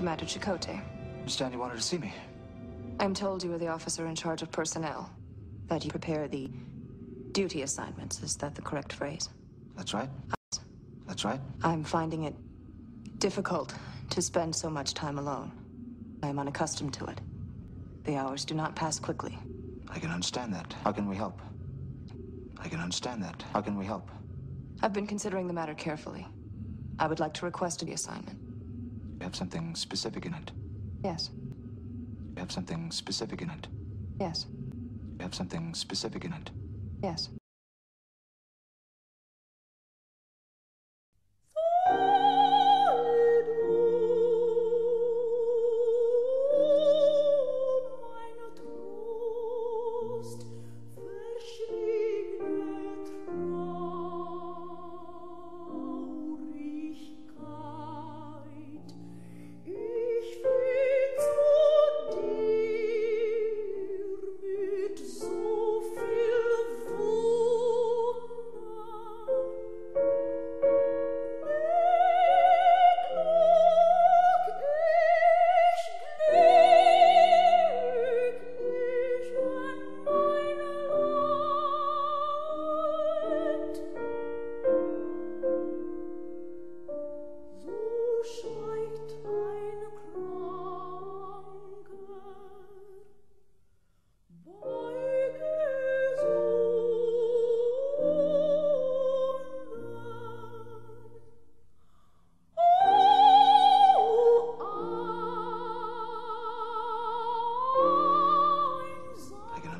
Commander Chakotay. Understand you wanted to see me. I'm told you are the officer in charge of personnel. That you prepare the duty assignments. Is that the correct phrase? That's right. That's right. I'm finding it difficult to spend so much time alone. I am unaccustomed to it. The hours do not pass quickly. I can understand that. How can we help? I can understand that. How can we help? I've been considering the matter carefully. I would like to request the assignment. You have something specific in it. Yes. You have something specific in it. Yes. You have something specific in it. Yes.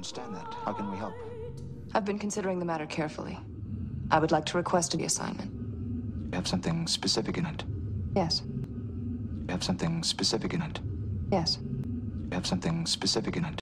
Understand that. How can we help? I've been considering the matter carefully. I would like to request the assignment. You have something specific in it. Yes. You have something specific in it. Yes. You have something specific in it.